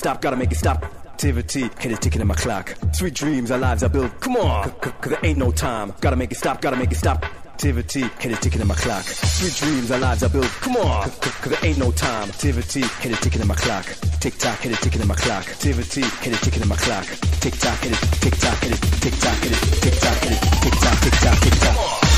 stop, gotta make it stop. Activity, hit it ticking in my clock. Sweet dreams, our lives are built. Come on, cause there ain't no time. Gotta make it stop, gotta make it stop. Activity, hit it ticking in my clock. Sweet dreams, our lives are built. Come on, cause there ain't no time. Activity, hit it ticking in my clock. Tick tock, hit it ticking in my clock. Activity, hit it ticking in my clock. Tick tock, hit it, tick tock, hit it, tick tock, hit it, tick tock, hit it, tick tock, tick tock, tick tock.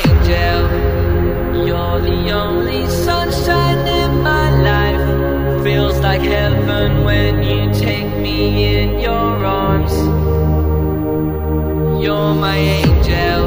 angel. You're the only sunshine in my life. Feels like heaven when you take me in your arms. You're my angel.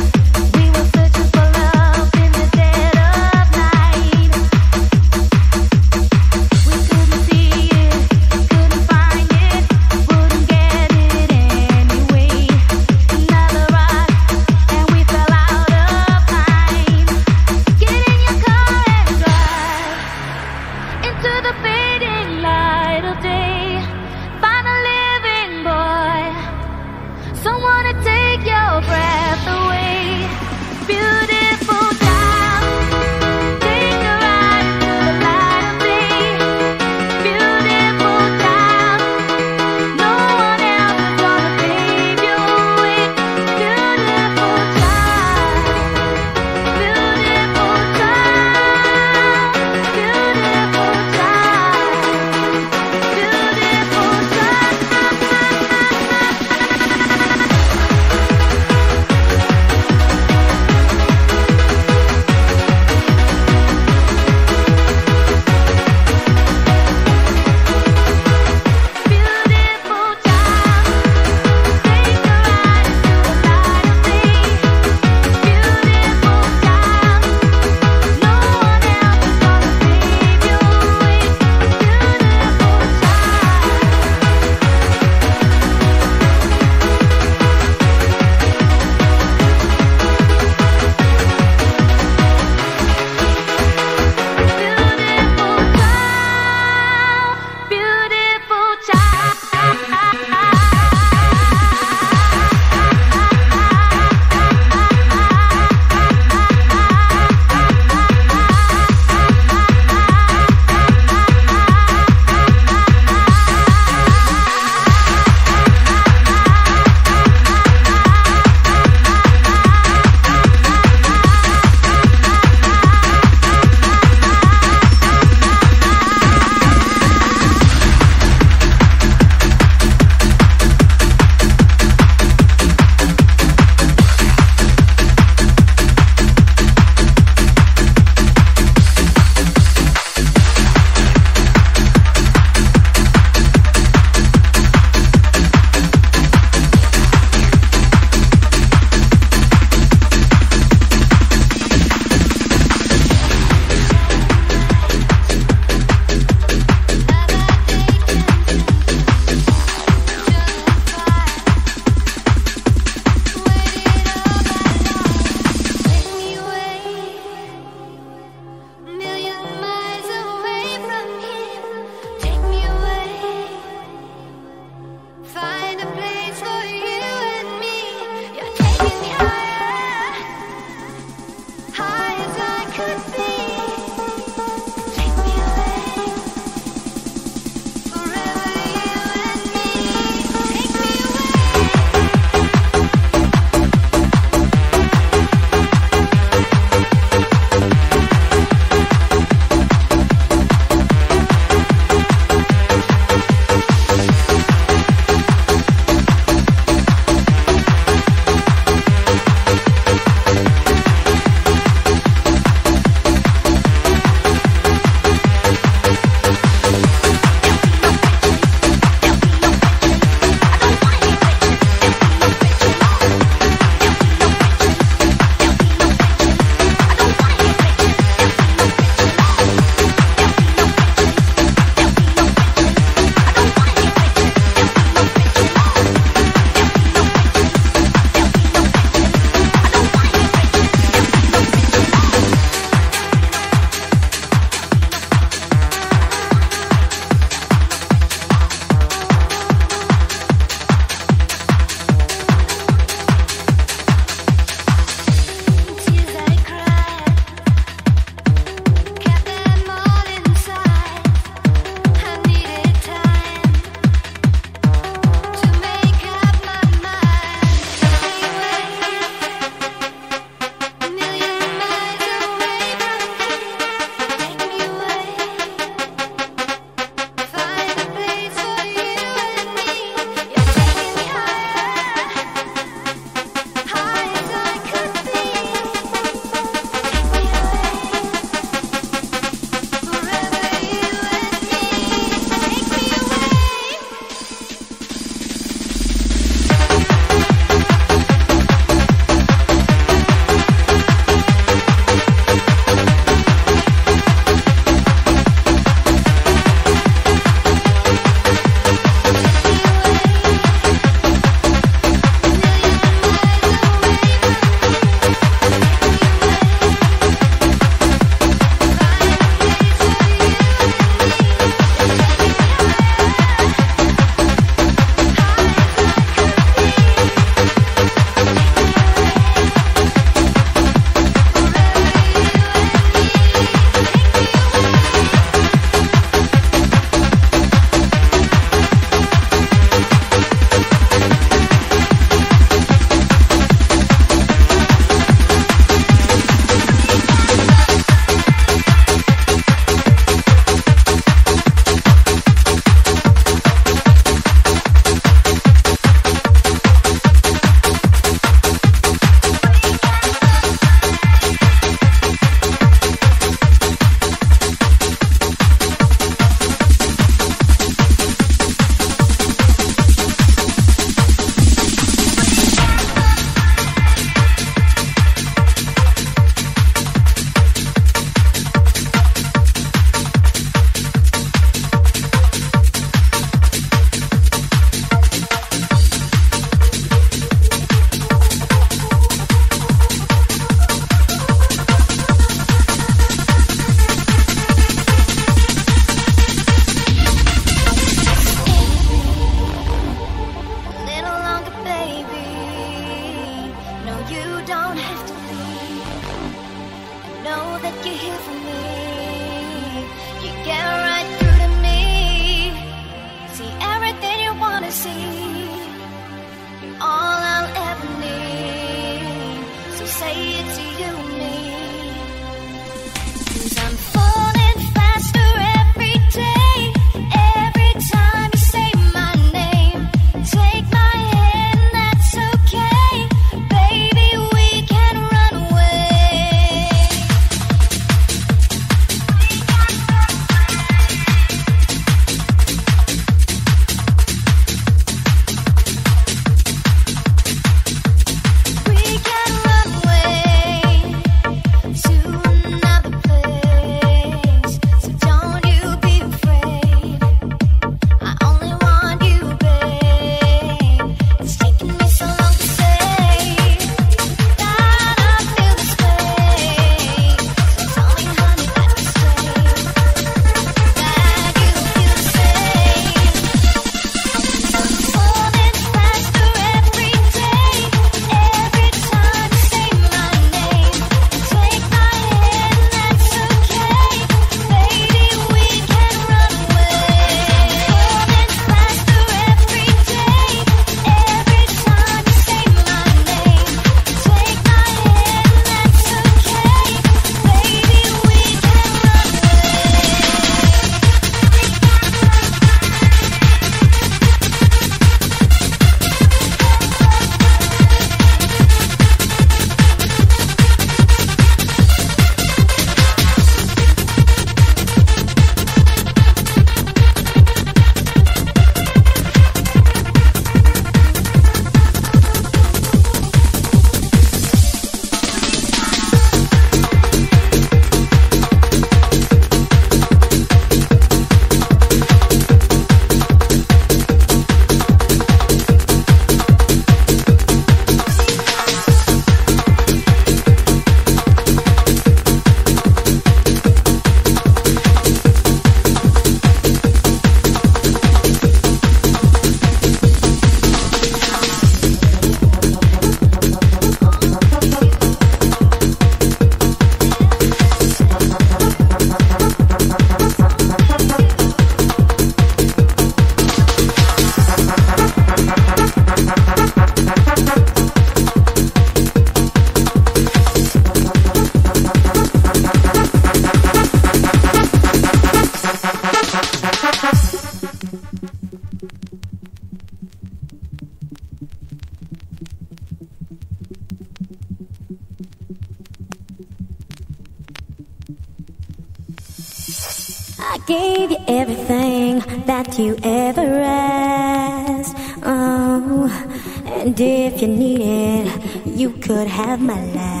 Mà